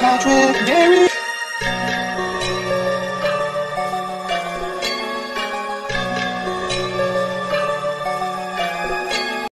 Patrick Derry.